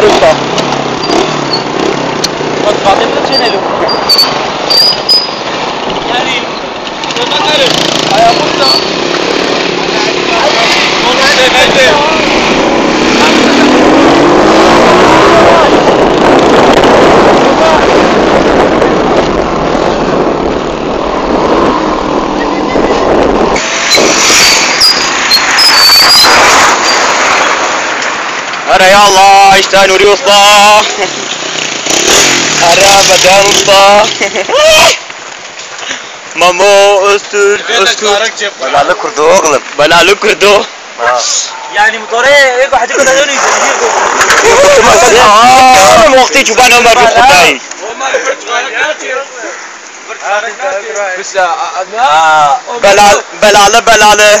Harus وسطى أنا مدان وسطى. مامو أستر أستر. بلاله كردو أغلب. بلاله كردو Yani motornya, eh kok hadi kata ni. آه وقتي شوفان عمر في خداي بلال بلاله بلاله.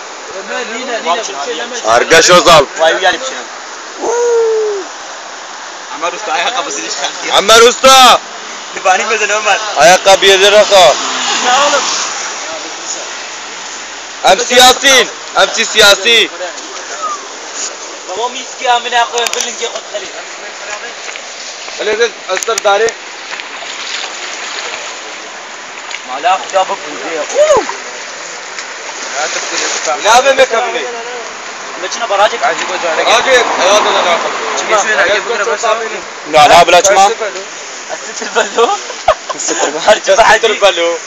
Ömer yine yine. Arkadaş Özal. Vay gelip şey. Ömer Usta ayakkabısını çıkartıyor. Ömer Usta. Libani beden Ömer. Ayakkabı 7 raka. Ne oğlum? MC Yasin. MC Siyasi. Babam iski amına koyun bilin ki kutları. Aleyhisselam Asır Dari. Malak da bu kutu. Mecina barajı. أجي أيوه لا لا بلا تما Asıl ballo. هرجع البلو